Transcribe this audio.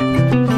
Bye.